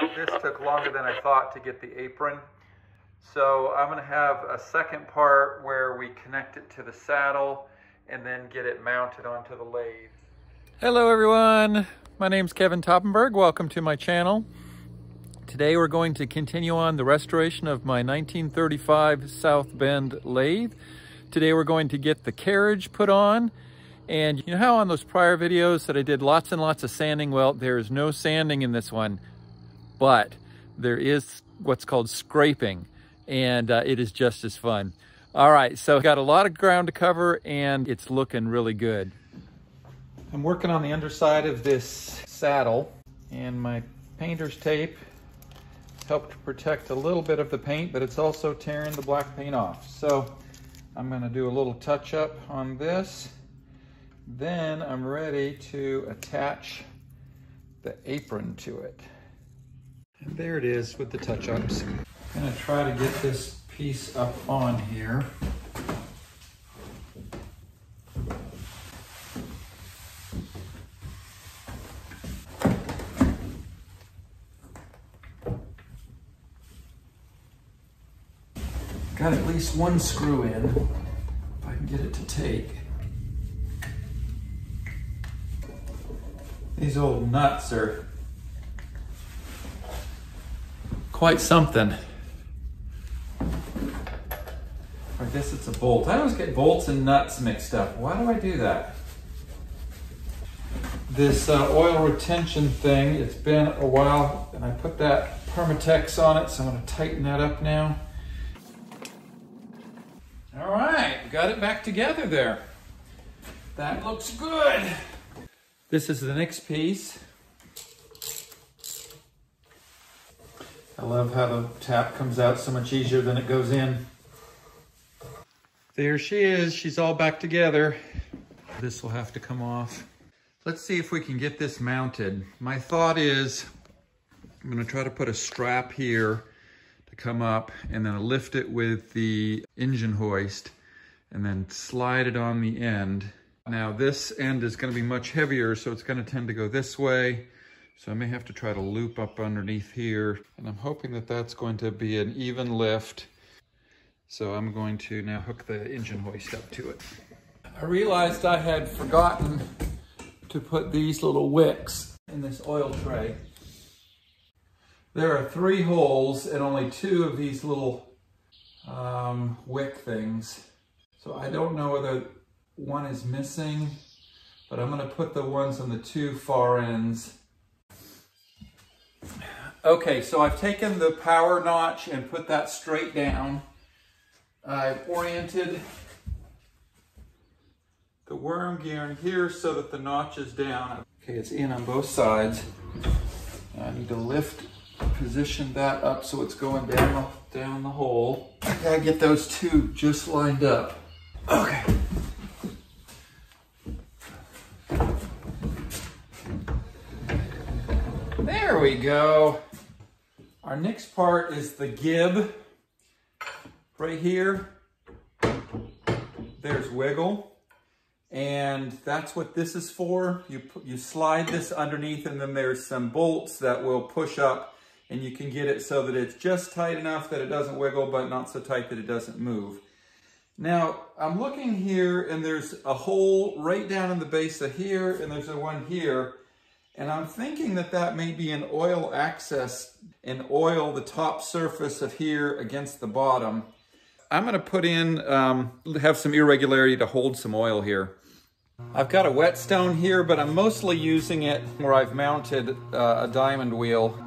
This took longer than I thought to get the apron. So I'm gonna have a second part where we connect it to the saddle and then get it mounted onto the lathe. Hello everyone, my name's Kevin Toppenberg. Welcome to my channel. Today we're going to continue on the restoration of my 1935 South Bend lathe. Today we're going to get the carriage put on and you know how on those prior videos that I did lots and lots of sanding? Well, there is no sanding in this one, but there is what's called scraping and uh, it is just as fun. All right, so got a lot of ground to cover and it's looking really good. I'm working on the underside of this saddle and my painter's tape helped protect a little bit of the paint, but it's also tearing the black paint off. So I'm gonna do a little touch up on this then I'm ready to attach the apron to it. And there it is with the touch-ups. I'm gonna try to get this piece up on here. Got at least one screw in, if I can get it to take. These old nuts are quite something. I guess it's a bolt. I always get bolts and nuts mixed up. Why do I do that? This uh, oil retention thing, it's been a while and I put that Permatex on it, so I'm gonna tighten that up now. All right, got it back together there. That looks good. This is the next piece. I love how the tap comes out so much easier than it goes in. There she is. She's all back together. This will have to come off. Let's see if we can get this mounted. My thought is I'm gonna try to put a strap here to come up and then lift it with the engine hoist and then slide it on the end now this end is gonna be much heavier, so it's gonna tend to go this way. So I may have to try to loop up underneath here. And I'm hoping that that's going to be an even lift. So I'm going to now hook the engine hoist up to it. I realized I had forgotten to put these little wicks in this oil tray. There are three holes and only two of these little um, wick things. So I don't know whether one is missing, but I'm gonna put the ones on the two far ends. Okay, so I've taken the power notch and put that straight down. I've oriented the worm gear in here so that the notch is down. Okay, it's in on both sides. I need to lift, position that up so it's going down, down the hole. I gotta get those two just lined up. Okay. There we go. Our next part is the gib. Right here, there's wiggle. And that's what this is for. You, you slide this underneath and then there's some bolts that will push up and you can get it so that it's just tight enough that it doesn't wiggle, but not so tight that it doesn't move. Now, I'm looking here and there's a hole right down in the base of here and there's a one here. And I'm thinking that that may be an oil access an oil the top surface of here against the bottom. I'm gonna put in, um, have some irregularity to hold some oil here. I've got a whetstone here, but I'm mostly using it where I've mounted uh, a diamond wheel.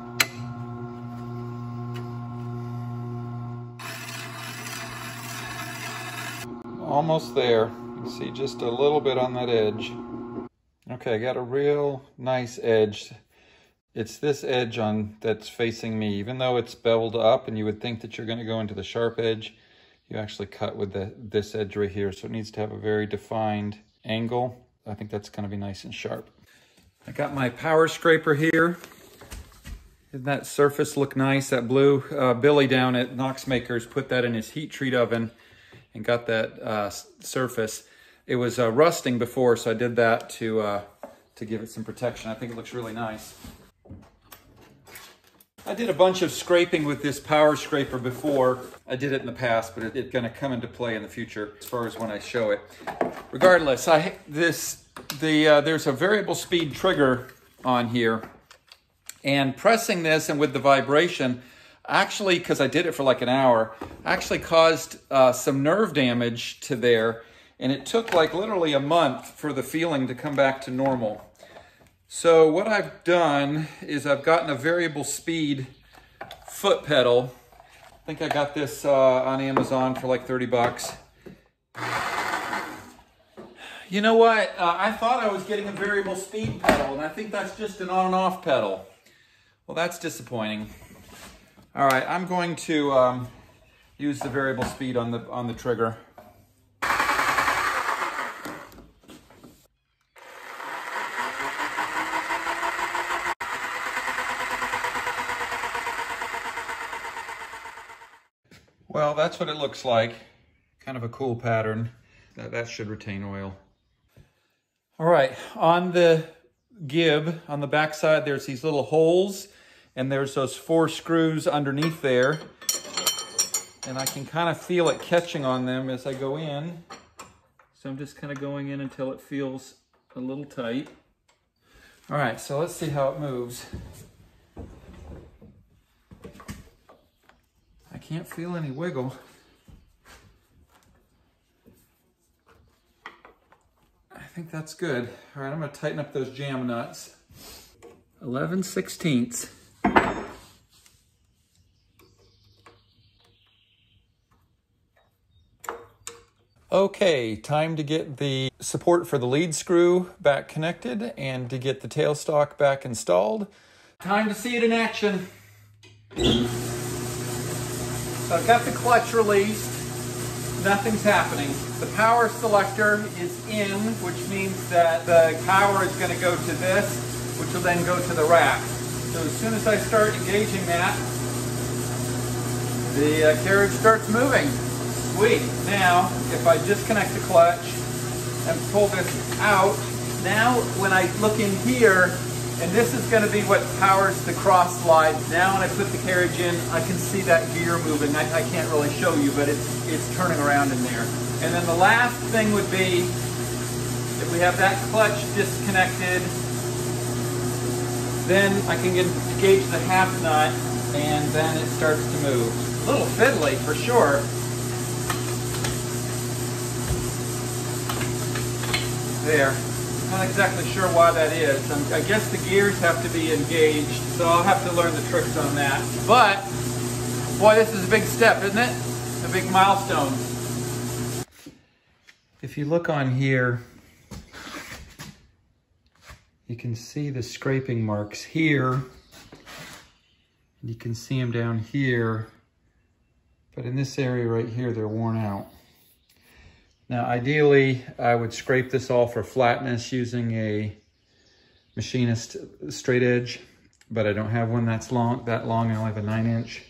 Almost there. You see just a little bit on that edge. Okay, I got a real nice edge. It's this edge on that's facing me. Even though it's beveled up and you would think that you're gonna go into the sharp edge, you actually cut with the, this edge right here. So it needs to have a very defined angle. I think that's gonna be nice and sharp. I got my power scraper here. Doesn't that surface look nice? That blue uh, Billy down at Knox Makers put that in his heat treat oven and got that uh, surface. It was uh, rusting before, so I did that to, uh, to give it some protection. I think it looks really nice. I did a bunch of scraping with this power scraper before. I did it in the past, but it's it, to come into play in the future as far as when I show it. Regardless, I this the uh, there's a variable speed trigger on here, and pressing this and with the vibration, actually because I did it for like an hour, actually caused uh, some nerve damage to there, and it took like literally a month for the feeling to come back to normal. So what I've done is I've gotten a variable speed foot pedal. I think I got this uh, on Amazon for like 30 bucks. You know what? Uh, I thought I was getting a variable speed pedal, and I think that's just an on and off pedal. Well, that's disappointing. All right, I'm going to um, use the variable speed on the on the trigger. Well, that's what it looks like. Kind of a cool pattern. That, that should retain oil. All right, on the gib, on the backside, there's these little holes and there's those four screws underneath there. And I can kind of feel it catching on them as I go in. So I'm just kind of going in until it feels a little tight. All right, so let's see how it moves. Can't feel any wiggle. I think that's good. All right, I'm gonna tighten up those jam nuts. 11 sixteenths. Okay, time to get the support for the lead screw back connected and to get the tailstock back installed. Time to see it in action. So I've got the clutch released. Nothing's happening. The power selector is in, which means that the power is going to go to this, which will then go to the rack. So as soon as I start engaging that, the uh, carriage starts moving. Sweet. Now, if I disconnect the clutch and pull this out, now when I look in here, and this is going to be what powers the cross slide. Now when I put the carriage in, I can see that gear moving. I, I can't really show you, but it's, it's turning around in there. And then the last thing would be, if we have that clutch disconnected, then I can engage the half nut and then it starts to move. A little fiddly for sure. There. Not exactly sure why that is. I'm, I guess the gears have to be engaged, so I'll have to learn the tricks on that. But, boy, this is a big step, isn't it? A big milestone. If you look on here, you can see the scraping marks here. And you can see them down here. But in this area right here, they're worn out. Now, ideally, I would scrape this all for flatness using a machinist straight edge, but I don't have one that's long, that long. I only have a nine inch.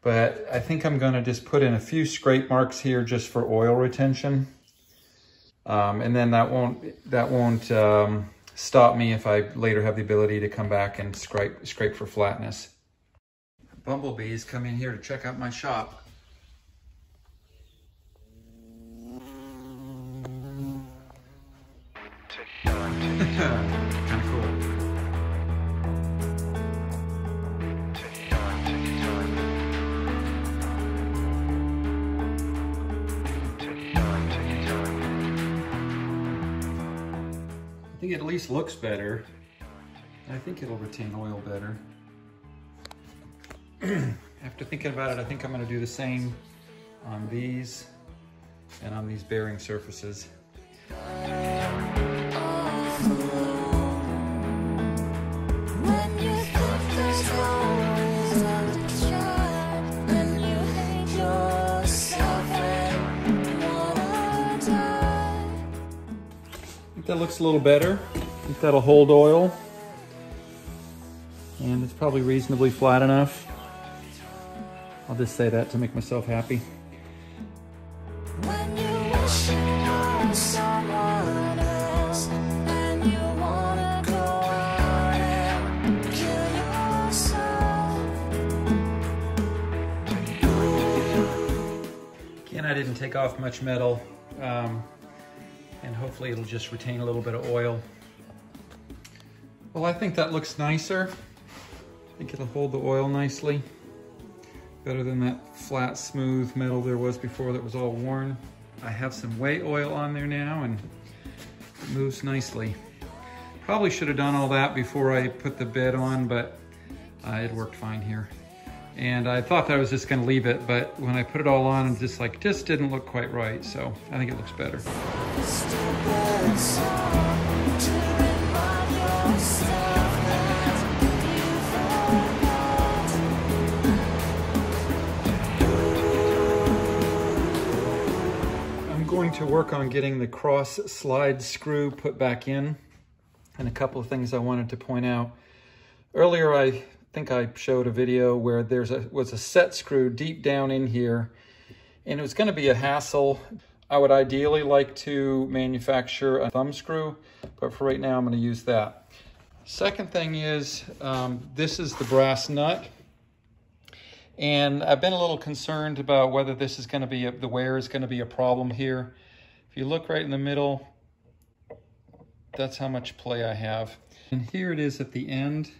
But I think I'm gonna just put in a few scrape marks here just for oil retention. Um, and then that won't, that won't um, stop me if I later have the ability to come back and scrape, scrape for flatness. Bumblebees come in here to check out my shop. Think it at least looks better. I think it'll retain oil better. After thinking about it, I think I'm gonna do the same on these and on these bearing surfaces. think that looks a little better. I think that'll hold oil. And it's probably reasonably flat enough. I'll just say that to make myself happy. Again, I didn't take off much metal. Um, hopefully it'll just retain a little bit of oil. Well, I think that looks nicer. I think it'll hold the oil nicely. Better than that flat, smooth metal there was before that was all worn. I have some way oil on there now and it moves nicely. Probably should have done all that before I put the bed on, but uh, it worked fine here. And I thought that I was just gonna leave it, but when I put it all on, it just like, just didn't look quite right. So I think it looks better. I'm going to work on getting the cross slide screw put back in and a couple of things I wanted to point out. Earlier, I think I showed a video where there's a was a set screw deep down in here and it was going to be a hassle. I would ideally like to manufacture a thumb screw, but for right now I'm going to use that. Second thing is, um, this is the brass nut. And I've been a little concerned about whether this is going to be, a, the wear is going to be a problem here. If you look right in the middle, that's how much play I have. And here it is at the end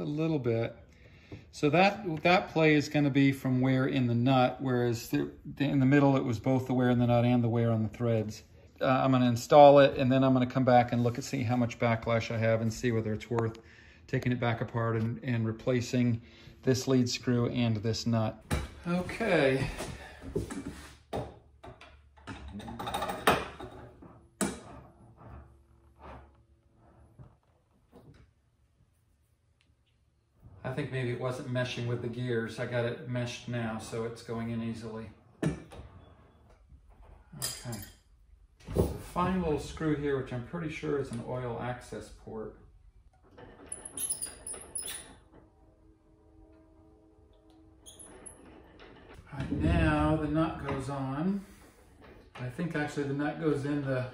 a little bit. So that that play is going to be from wear in the nut, whereas the, in the middle it was both the wear in the nut and the wear on the threads. Uh, I'm going to install it and then I'm going to come back and look at see how much backlash I have and see whether it's worth taking it back apart and, and replacing this lead screw and this nut. Okay. I think maybe it wasn't meshing with the gears. I got it meshed now, so it's going in easily. Okay. fine little screw here, which I'm pretty sure is an oil access port. All right, now the nut goes on. I think actually the nut goes in the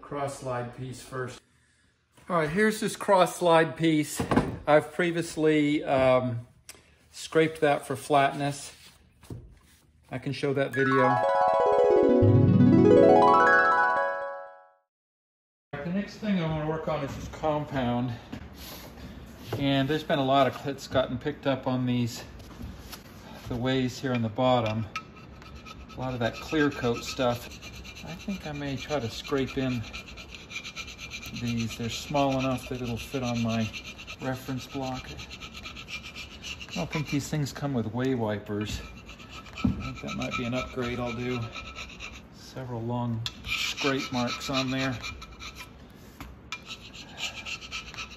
cross slide piece first. All right, here's this cross slide piece. I've previously um, scraped that for flatness. I can show that video. The next thing I want to work on is this compound. And there's been a lot of that's gotten picked up on these, the ways here on the bottom. A lot of that clear coat stuff. I think I may try to scrape in these. They're small enough that it'll fit on my reference block. I don't think these things come with way wipers. I think that might be an upgrade I'll do. Several long scrape marks on there,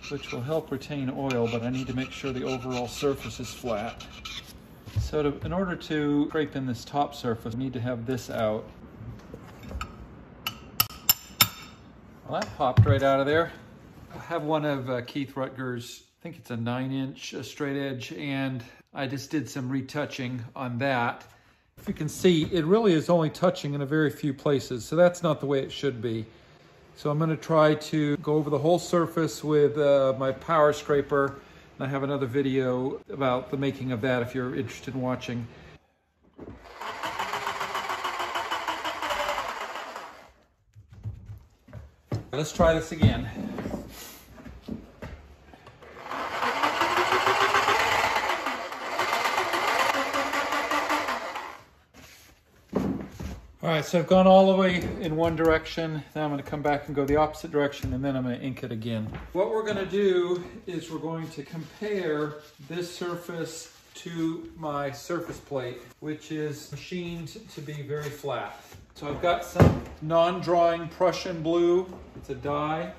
which will help retain oil, but I need to make sure the overall surface is flat. So to, in order to scrape in this top surface, I need to have this out. Well, that popped right out of there. Have one of uh, Keith Rucker's, I think it's a nine inch straight edge, and I just did some retouching on that. If you can see, it really is only touching in a very few places, so that's not the way it should be. So I'm gonna try to go over the whole surface with uh, my power scraper, and I have another video about the making of that if you're interested in watching. Let's try this again. All right, so I've gone all the way in one direction. Now I'm gonna come back and go the opposite direction and then I'm gonna ink it again. What we're gonna do is we're going to compare this surface to my surface plate, which is machined to be very flat. So I've got some non-drying Prussian blue. It's a dye.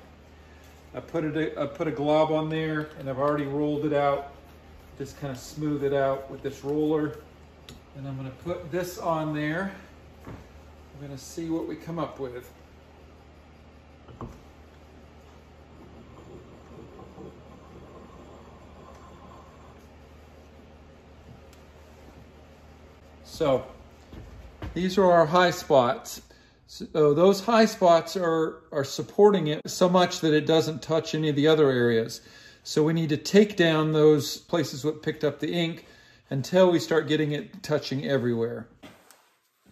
I put it. I put a glob on there, and I've already rolled it out. Just kind of smooth it out with this roller. And I'm going to put this on there. I'm going to see what we come up with. So these are our high spots. So those high spots are, are supporting it so much that it doesn't touch any of the other areas. So we need to take down those places that picked up the ink until we start getting it touching everywhere.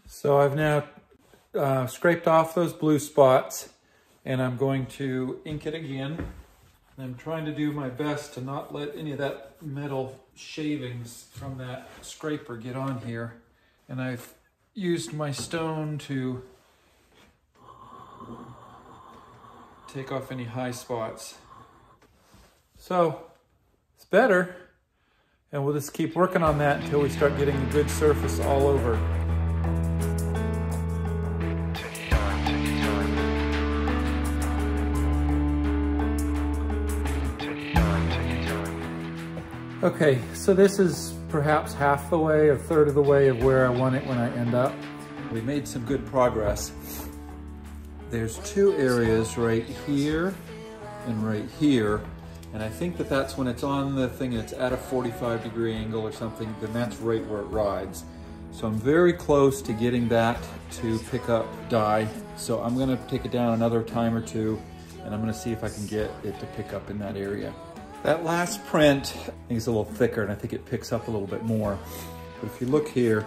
So I've now uh, scraped off those blue spots and I'm going to ink it again. I'm trying to do my best to not let any of that metal shavings from that scraper get on here. And I've used my stone to take off any high spots. So it's better. And we'll just keep working on that until we start getting a good surface all over. Okay, so this is perhaps half the way, a third of the way of where I want it when I end up. We made some good progress. There's two areas right here and right here. And I think that that's when it's on the thing and it's at a 45 degree angle or something, then that's right where it rides. So I'm very close to getting that to pick up dye. So I'm gonna take it down another time or two and I'm gonna see if I can get it to pick up in that area. That last print is a little thicker and I think it picks up a little bit more. But if you look here,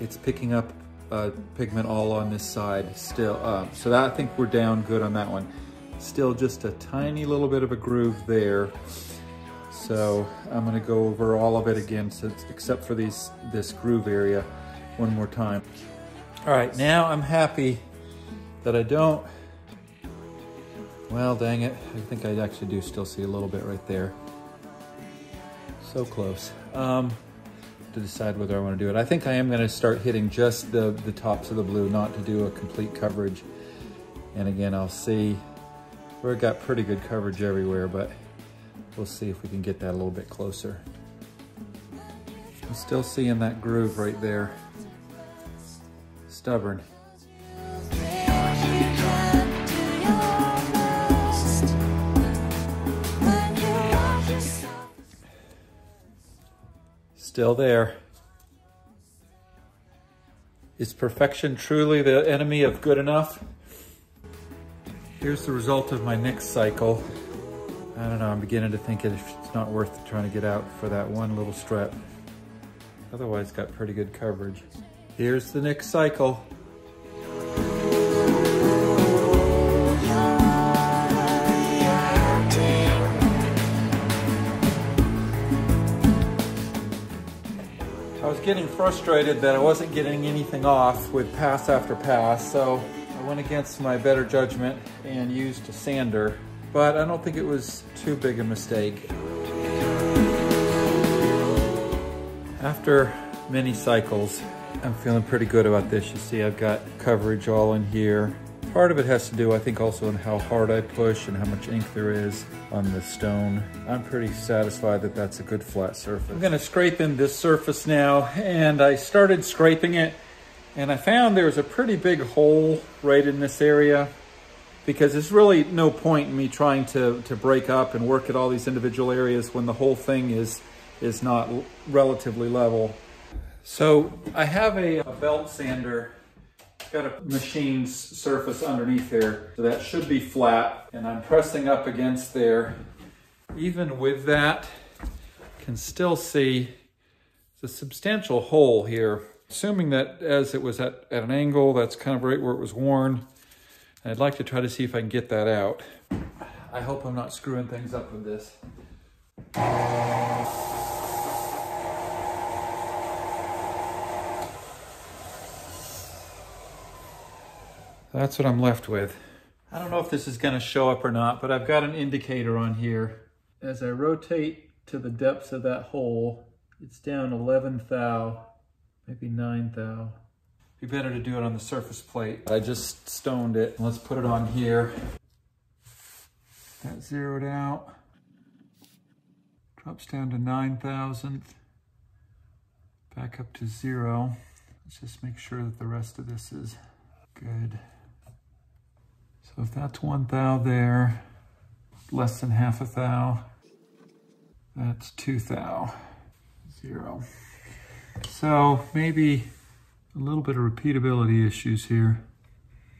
it's picking up uh, pigment all on this side still. Uh, so that, I think we're down good on that one. Still just a tiny little bit of a groove there. So I'm gonna go over all of it again, except for these this groove area one more time. All right, now I'm happy that I don't well, dang it. I think I actually do still see a little bit right there. So close. Um, to decide whether I want to do it. I think I am going to start hitting just the, the tops of the blue, not to do a complete coverage. And again, I'll see. We've got pretty good coverage everywhere, but we'll see if we can get that a little bit closer. I'm still seeing that groove right there. Stubborn. Still there. Is perfection truly the enemy of good enough? Here's the result of my next cycle. I don't know, I'm beginning to think it's not worth trying to get out for that one little strip. Otherwise got pretty good coverage. Here's the next cycle. Getting frustrated that I wasn't getting anything off with pass after pass, so I went against my better judgment and used a sander, but I don't think it was too big a mistake. After many cycles, I'm feeling pretty good about this. You see I've got coverage all in here. Part of it has to do, I think, also in how hard I push and how much ink there is on the stone. I'm pretty satisfied that that's a good flat surface. I'm gonna scrape in this surface now, and I started scraping it, and I found there was a pretty big hole right in this area because there's really no point in me trying to, to break up and work at all these individual areas when the whole thing is, is not relatively level. So I have a, a belt sander got a machine's surface underneath there, so that should be flat. And I'm pressing up against there. Even with that, can still see the substantial hole here. Assuming that as it was at, at an angle, that's kind of right where it was worn. I'd like to try to see if I can get that out. I hope I'm not screwing things up with this. That's what I'm left with. I don't know if this is gonna show up or not, but I've got an indicator on here. As I rotate to the depths of that hole, it's down 11 thou, maybe 9 thou. Be better to do it on the surface plate. I just stoned it. Let's put it on here. That zeroed out. Drops down to 9 thousandth. Back up to zero. Let's just make sure that the rest of this is good. So if that's one thou there, less than half a thou, that's two thou, zero. So maybe a little bit of repeatability issues here.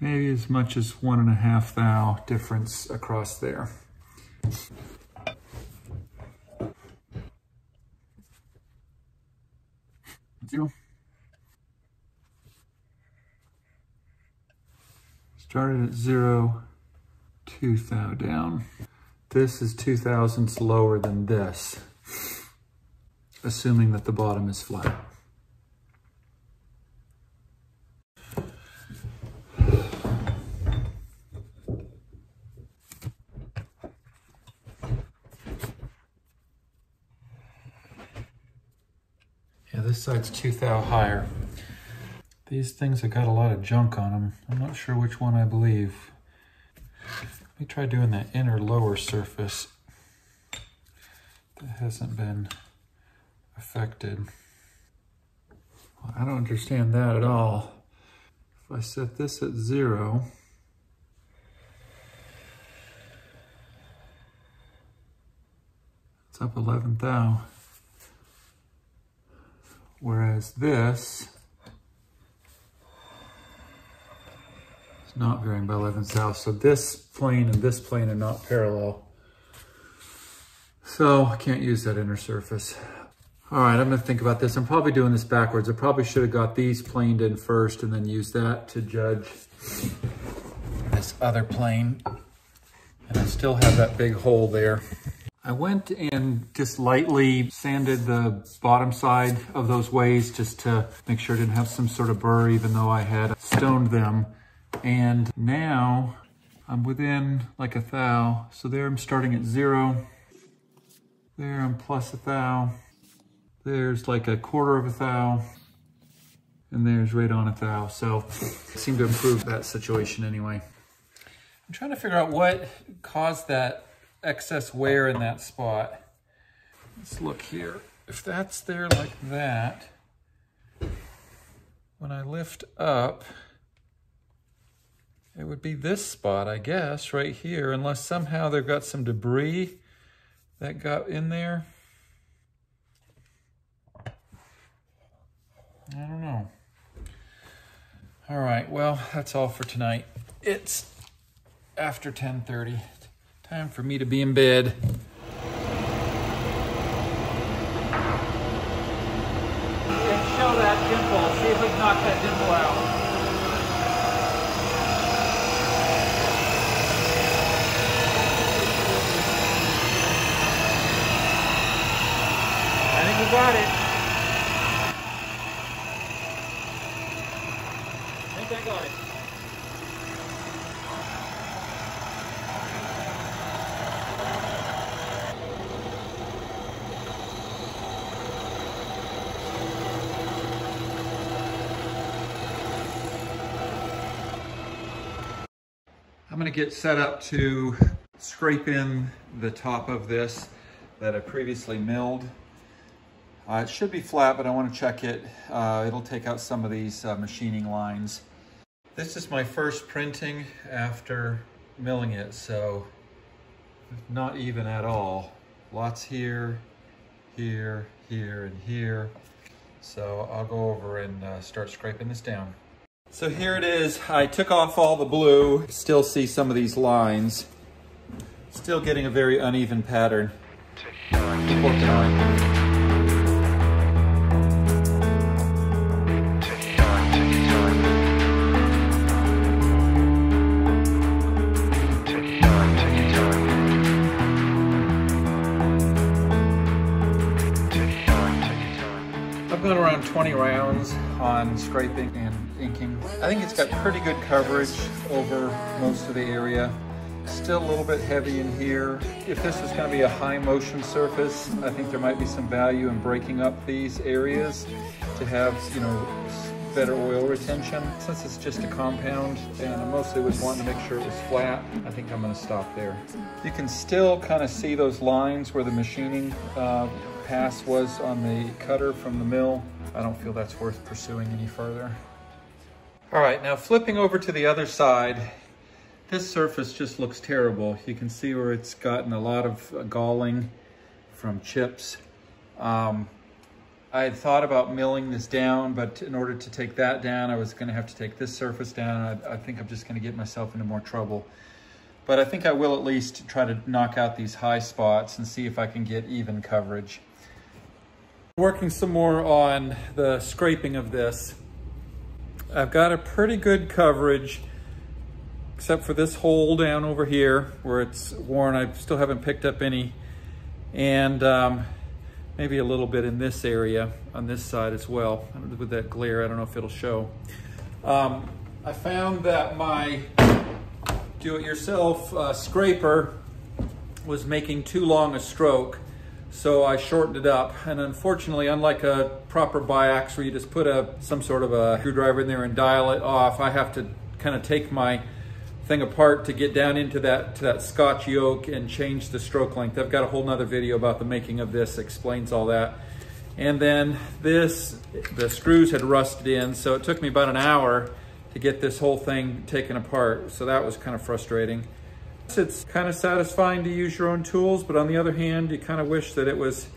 Maybe as much as one and a half thou difference across there. zero. Started at zero, two thou down. This is two thousandths lower than this, assuming that the bottom is flat. Yeah, this side's two thou higher. These things have got a lot of junk on them. I'm not sure which one I believe. Let me try doing that inner lower surface. That hasn't been affected. Well, I don't understand that at all. If I set this at zero, it's up 11 thou. Whereas this not varying by 11 thou. So this plane and this plane are not parallel. So I can't use that inner surface. All right, I'm gonna think about this. I'm probably doing this backwards. I probably should have got these planed in first and then used that to judge this other plane. And I still have that big hole there. I went and just lightly sanded the bottom side of those ways just to make sure it didn't have some sort of burr, even though I had stoned them. And now I'm within like a thou. So there I'm starting at zero. There I'm plus a thou. There's like a quarter of a thou. And there's right on a thou. So I seem to improve that situation anyway. I'm trying to figure out what caused that excess wear in that spot. Let's look here. If that's there like that, when I lift up, it would be this spot, I guess, right here, unless somehow they've got some debris that got in there. I don't know. All right, well, that's all for tonight. It's after 10.30. Time for me to be in bed. Yeah, show that dimple. See if we can knock that dimple out. I think we got it. I think I got it. I'm gonna get set up to scrape in the top of this that I previously milled. Uh, it should be flat, but I wanna check it. Uh, it'll take out some of these uh, machining lines. This is my first printing after milling it, so not even at all. Lots here, here, here, and here. So I'll go over and uh, start scraping this down. So here it is. I took off all the blue. Still see some of these lines. Still getting a very uneven pattern. On scraping and inking. I think it's got pretty good coverage over most of the area. Still a little bit heavy in here. If this is gonna be a high motion surface, I think there might be some value in breaking up these areas to have, you know, better oil retention. Since it's just a compound and I mostly was wanting to make sure it was flat, I think I'm gonna stop there. You can still kind of see those lines where the machining uh, pass was on the cutter from the mill. I don't feel that's worth pursuing any further. All right, now flipping over to the other side, this surface just looks terrible. You can see where it's gotten a lot of galling from chips. Um, I had thought about milling this down, but in order to take that down, I was gonna have to take this surface down. I, I think I'm just gonna get myself into more trouble. But I think I will at least try to knock out these high spots and see if I can get even coverage. Working some more on the scraping of this. I've got a pretty good coverage except for this hole down over here where it's worn. I still haven't picked up any. And um, maybe a little bit in this area on this side as well. With that glare, I don't know if it'll show. Um, I found that my do-it-yourself uh, scraper was making too long a stroke. So I shortened it up. And unfortunately, unlike a proper biax where you just put a some sort of a screwdriver in there and dial it off, I have to kind of take my thing apart to get down into that to that scotch yoke and change the stroke length. I've got a whole nother video about the making of this, explains all that. And then this, the screws had rusted in, so it took me about an hour to get this whole thing taken apart. So that was kind of frustrating. It's kind of satisfying to use your own tools, but on the other hand, you kind of wish that it was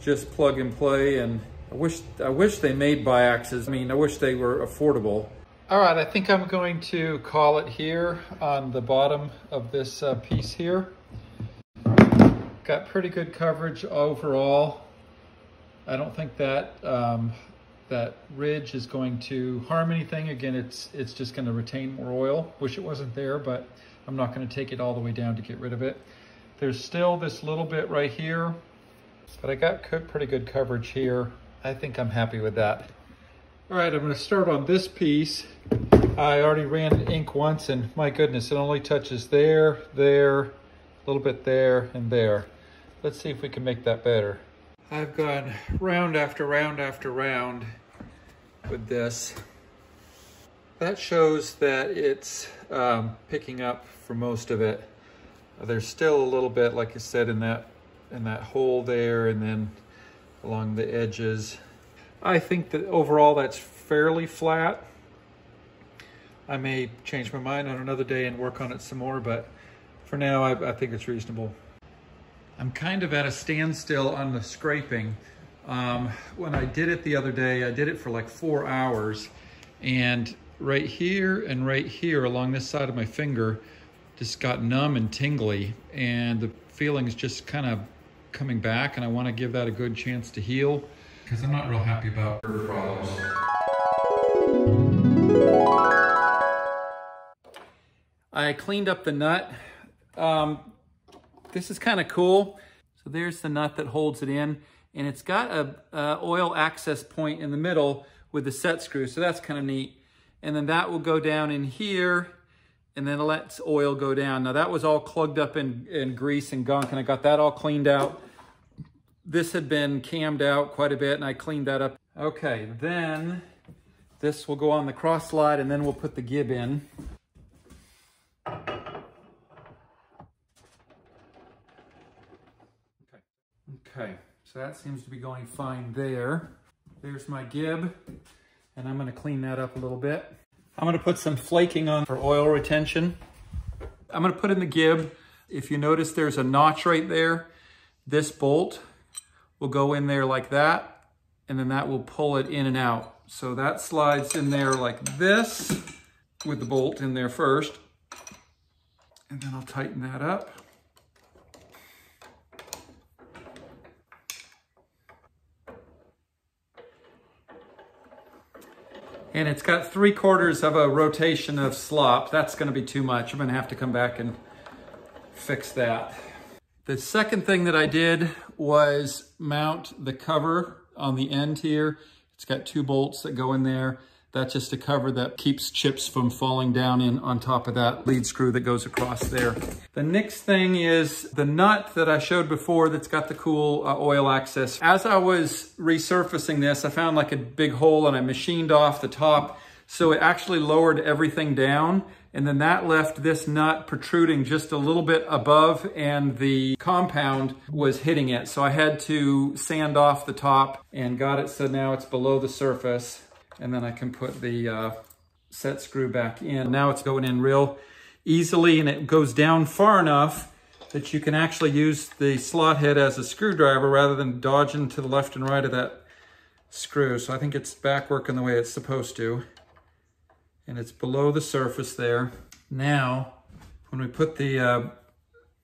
just plug and play. And I wish, I wish they made biaxes. I mean, I wish they were affordable. All right, I think I'm going to call it here on the bottom of this uh, piece here. Got pretty good coverage overall. I don't think that um, that ridge is going to harm anything. Again, it's it's just going to retain more oil. Wish it wasn't there, but I'm not going to take it all the way down to get rid of it. There's still this little bit right here, but I got pretty good coverage here. I think I'm happy with that. All right, I'm going to start on this piece. I already ran ink once, and my goodness, it only touches there, there, a little bit there, and there. Let's see if we can make that better. I've gone round after round after round with this. That shows that it's um, picking up for most of it. There's still a little bit, like I said, in that in that hole there and then along the edges. I think that overall that's fairly flat. I may change my mind on another day and work on it some more, but for now I, I think it's reasonable. I'm kind of at a standstill on the scraping. Um, when I did it the other day, I did it for like four hours and right here and right here along this side of my finger just got numb and tingly and the feeling is just kind of coming back and I want to give that a good chance to heal because I'm not real happy about problems. I cleaned up the nut. Um, this is kind of cool. So there's the nut that holds it in and it's got a, a oil access point in the middle with the set screw. So that's kind of neat. And then that will go down in here and then it lets oil go down. Now that was all plugged up in, in grease and gunk and I got that all cleaned out. This had been cammed out quite a bit and I cleaned that up. Okay, then this will go on the cross slide and then we'll put the gib in. Okay, so that seems to be going fine there. There's my gib, and I'm gonna clean that up a little bit. I'm gonna put some flaking on for oil retention. I'm gonna put in the gib. If you notice there's a notch right there, this bolt will go in there like that, and then that will pull it in and out. So that slides in there like this with the bolt in there first. And then I'll tighten that up. And it's got three quarters of a rotation of slop. That's gonna be too much. I'm gonna have to come back and fix that. The second thing that I did was mount the cover on the end here. It's got two bolts that go in there. That's just a cover that keeps chips from falling down in on top of that lead screw that goes across there. The next thing is the nut that I showed before that's got the cool uh, oil access. As I was resurfacing this, I found like a big hole and I machined off the top. So it actually lowered everything down and then that left this nut protruding just a little bit above and the compound was hitting it. So I had to sand off the top and got it so now it's below the surface and then I can put the uh, set screw back in. Now it's going in real easily and it goes down far enough that you can actually use the slot head as a screwdriver rather than dodging to the left and right of that screw. So I think it's back working the way it's supposed to. And it's below the surface there. Now, when we put the, uh,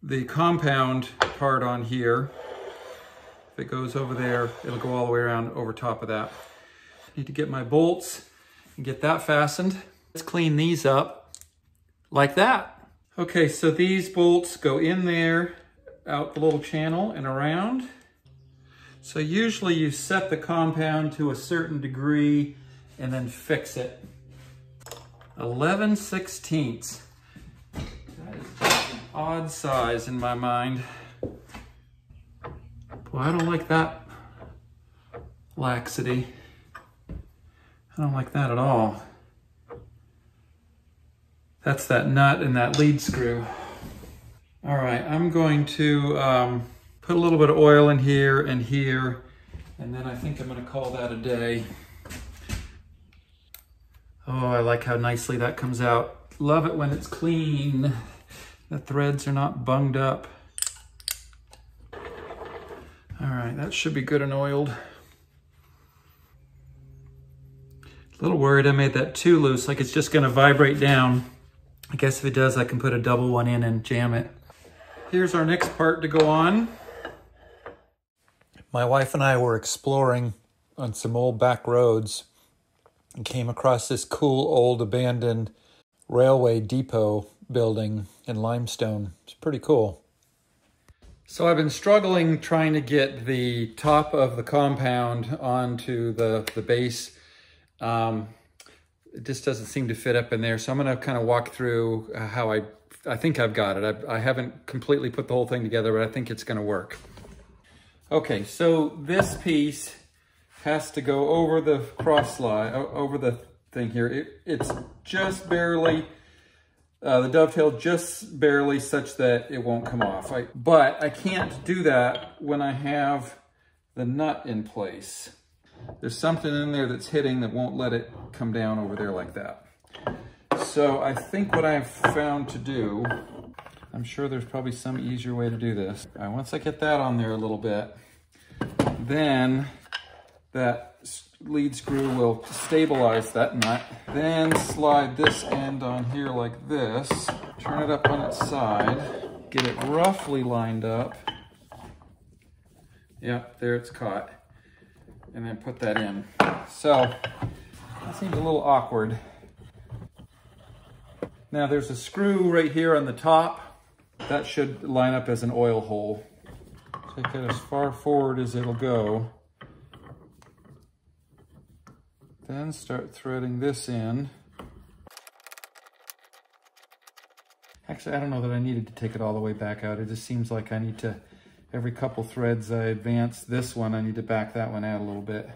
the compound part on here, If it goes over there, it'll go all the way around over top of that. Need to get my bolts and get that fastened. Let's clean these up like that. Okay, so these bolts go in there, out the little channel and around. So usually you set the compound to a certain degree and then fix it. 11 sixteenths. That is an odd size in my mind. Well, I don't like that laxity. I don't like that at all. That's that nut and that lead screw. All right, I'm going to um, put a little bit of oil in here and here, and then I think I'm gonna call that a day. Oh, I like how nicely that comes out. Love it when it's clean. The threads are not bunged up. All right, that should be good and oiled. A little worried I made that too loose, like it's just gonna vibrate down. I guess if it does, I can put a double one in and jam it. Here's our next part to go on. My wife and I were exploring on some old back roads and came across this cool old abandoned railway depot building in limestone. It's pretty cool. So I've been struggling trying to get the top of the compound onto the, the base. Um, it just doesn't seem to fit up in there. So I'm gonna kind of walk through how I, I think I've got it. I, I haven't completely put the whole thing together, but I think it's gonna work. Okay, so this piece has to go over the cross slide, over the thing here. It, it's just barely, uh, the dovetail just barely such that it won't come off. I, but I can't do that when I have the nut in place. There's something in there that's hitting that won't let it come down over there like that. So I think what I've found to do, I'm sure there's probably some easier way to do this. Once I get that on there a little bit, then that lead screw will stabilize that nut. Then slide this end on here like this, turn it up on its side, get it roughly lined up. Yep, there it's caught and then put that in. So that seems a little awkward. Now there's a screw right here on the top. That should line up as an oil hole. Take it as far forward as it'll go. Then start threading this in. Actually, I don't know that I needed to take it all the way back out. It just seems like I need to every couple threads I advance this one, I need to back that one out a little bit.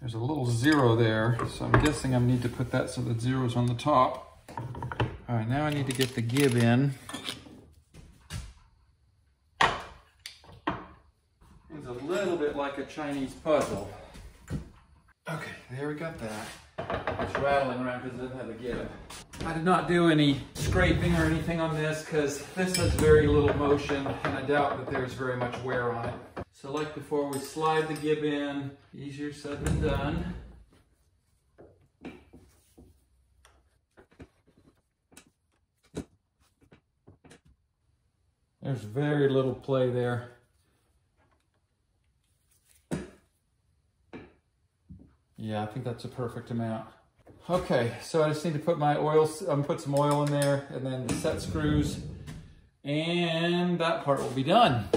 There's a little zero there, so I'm guessing I need to put that so the zero's on the top. All right, now I need to get the gib in. It's a little bit like a Chinese puzzle. Okay, there we got that. It's rattling around because it doesn't have a gib. I did not do any scraping or anything on this because this has very little motion and I doubt that there's very much wear on it. So like before, we slide the gib in, easier said than done. There's very little play there. Yeah, I think that's a perfect amount. Okay, so I just need to put my oil, um, put some oil in there and then the set screws and that part will be done.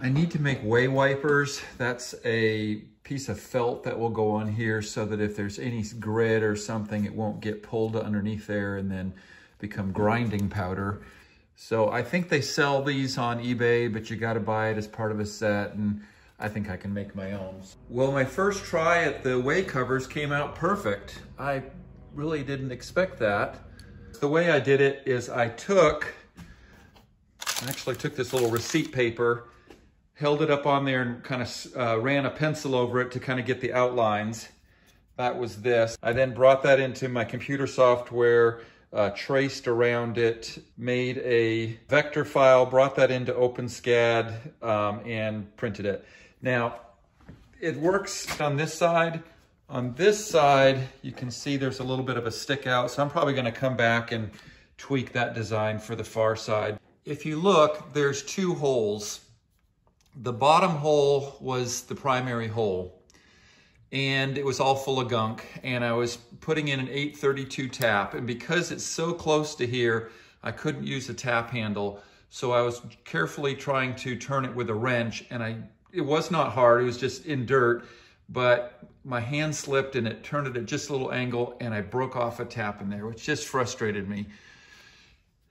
I need to make way wipers. That's a piece of felt that will go on here so that if there's any grit or something, it won't get pulled underneath there and then become grinding powder. So I think they sell these on eBay, but you gotta buy it as part of a set. And I think I can make my own. Well, my first try at the way covers came out perfect. I really didn't expect that. The way I did it is I took, I actually took this little receipt paper, held it up on there and kind of uh, ran a pencil over it to kind of get the outlines. That was this. I then brought that into my computer software, uh, traced around it, made a vector file, brought that into OpenSCAD, um, and printed it. Now, it works on this side. On this side, you can see there's a little bit of a stick out, so I'm probably gonna come back and tweak that design for the far side. If you look, there's two holes. The bottom hole was the primary hole and it was all full of gunk and I was putting in an 832 tap and because it's so close to here, I couldn't use a tap handle. So I was carefully trying to turn it with a wrench and I it was not hard, it was just in dirt, but my hand slipped and it turned it at just a little angle and I broke off a tap in there, which just frustrated me.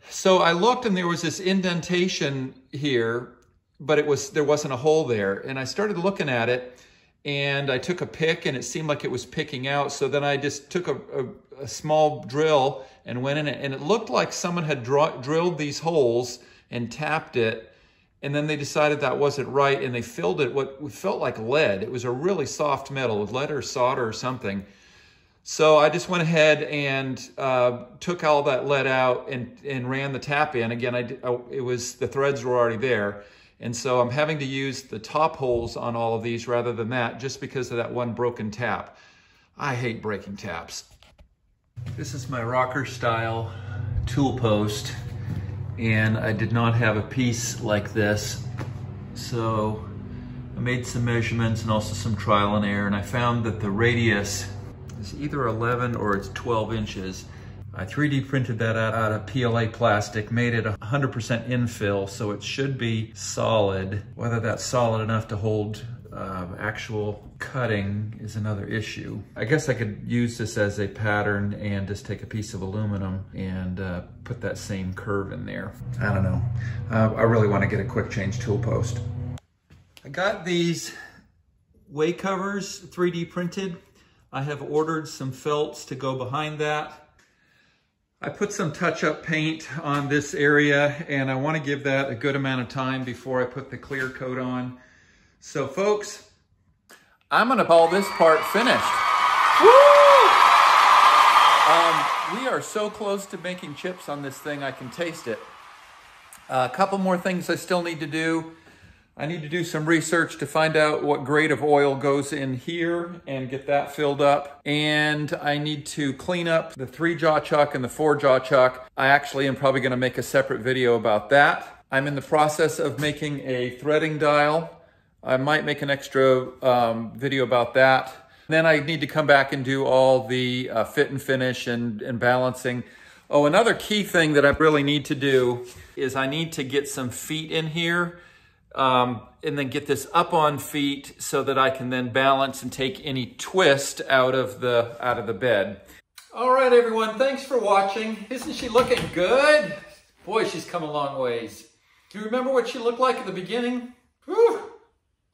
So I looked and there was this indentation here, but it was there wasn't a hole there. And I started looking at it and I took a pick and it seemed like it was picking out. So then I just took a, a, a small drill and went in it and it looked like someone had drilled these holes and tapped it. And then they decided that wasn't right and they filled it what felt like lead. It was a really soft metal, lead or solder or something. So I just went ahead and uh, took all that lead out and, and ran the tap in. Again, I, I, it was the threads were already there. And so I'm having to use the top holes on all of these rather than that just because of that one broken tap. I hate breaking taps. This is my rocker style tool post and I did not have a piece like this. So I made some measurements and also some trial and error and I found that the radius is either 11 or it's 12 inches. I 3D printed that out, out of PLA plastic, made it 100% infill, so it should be solid. Whether that's solid enough to hold uh, actual cutting is another issue. I guess I could use this as a pattern and just take a piece of aluminum and uh, put that same curve in there. I don't know. Uh, I really want to get a quick change tool post. I got these way covers 3D printed. I have ordered some felts to go behind that. I put some touch-up paint on this area and I want to give that a good amount of time before I put the clear coat on. So folks, I'm gonna call this part finished. Woo! Um, we are so close to making chips on this thing, I can taste it. Uh, a couple more things I still need to do. I need to do some research to find out what grade of oil goes in here and get that filled up. And I need to clean up the three jaw chuck and the four jaw chuck. I actually am probably gonna make a separate video about that. I'm in the process of making a threading dial. I might make an extra um, video about that. Then I need to come back and do all the uh, fit and finish and, and balancing. Oh, another key thing that I really need to do is I need to get some feet in here um, and then get this up on feet so that I can then balance and take any twist out of the out of the bed. All right, everyone, thanks for watching. Isn't she looking good? Boy, she's come a long ways. Do you remember what she looked like at the beginning? Whew.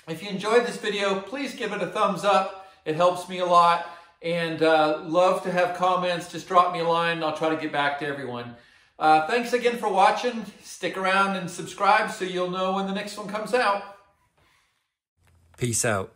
If you enjoyed this video, please give it a thumbs up. It helps me a lot. And uh, love to have comments. Just drop me a line I'll try to get back to everyone. Uh, thanks again for watching. Stick around and subscribe so you'll know when the next one comes out. Peace out.